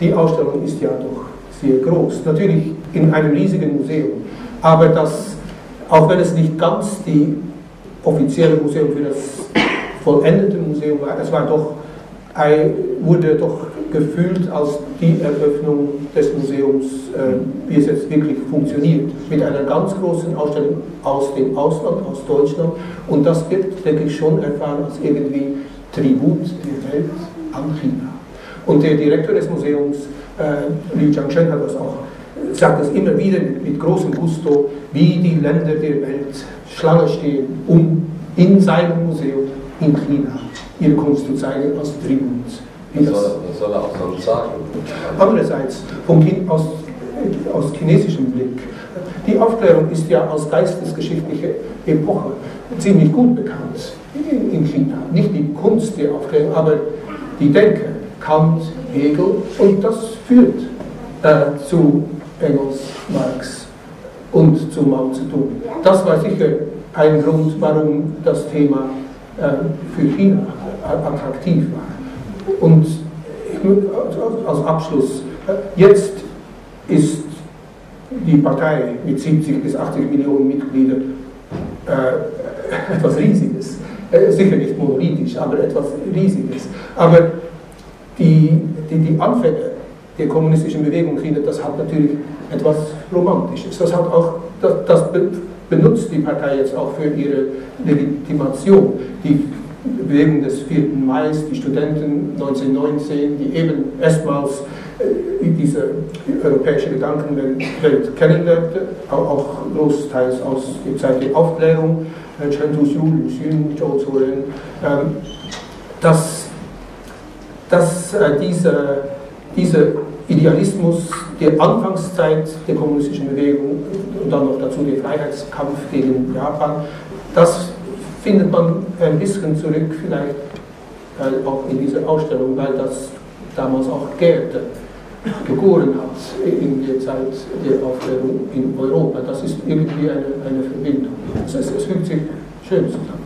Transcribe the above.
die Ausstellung ist ja doch sehr groß. Natürlich in einem riesigen Museum. Aber das, auch wenn es nicht ganz die offizielle Museum für das vollendete Museum war, es war doch, wurde doch gefühlt als die Eröffnung des Museums, äh, wie es jetzt wirklich funktioniert, mit einer ganz großen Ausstellung aus dem Ausland, aus Deutschland. Und das wird, denke ich, schon erfahren als irgendwie Tribut der Welt an China. Und der Direktor des Museums, äh, Liu Jiangshen, hat das auch, sagt das immer wieder mit, mit großem Gusto, wie die Länder der Welt Schlange stehen, um in seinem Museum in China ihre Kunst zu zeigen als Tribut. Was soll, was soll, er auch sonst sagen? Andererseits, vom, aus, aus chinesischem Blick, die Aufklärung ist ja als geistesgeschichtliche Epoche ziemlich gut bekannt in China. Nicht die Kunst der Aufklärung, aber die Denke, Kant, Hegel, und das führt äh, zu Engels, Marx und zu Mao Zedong. Das war sicher ein Grund, warum das Thema äh, für China attraktiv war. Und als Abschluss, äh, jetzt ist die Partei mit 70 bis 80 Millionen Mitgliedern äh, etwas Riesiges. Äh, sicher nicht monolithisch, aber etwas Riesiges. Aber die, die, die Anfänge der kommunistischen Bewegung China, das hat natürlich etwas Romantisches. Das, hat auch, das, das benutzt die Partei jetzt auch für ihre Legitimation. Die Bewegung des 4. Mai, die Studenten 1919, die eben erstmals äh, diese europäische Gedankenwelt kennenlernte, auch großteils aus der Zeit der Aufklärung, Chen Tuxiu, Lu Xun, Zhou Zuren, ähm, dass, dass äh, dieser, dieser Idealismus der Anfangszeit der kommunistischen Bewegung und dann noch dazu der Freiheitskampf gegen Japan, das findet man ein bisschen zurück vielleicht auch in dieser Ausstellung, weil das damals auch Gärte geboren hat in der Zeit der Aufklärung in Europa. Das ist irgendwie eine, eine Verbindung. Das heißt, es fühlt sich schön zusammen.